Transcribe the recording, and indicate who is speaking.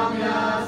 Speaker 1: Amen.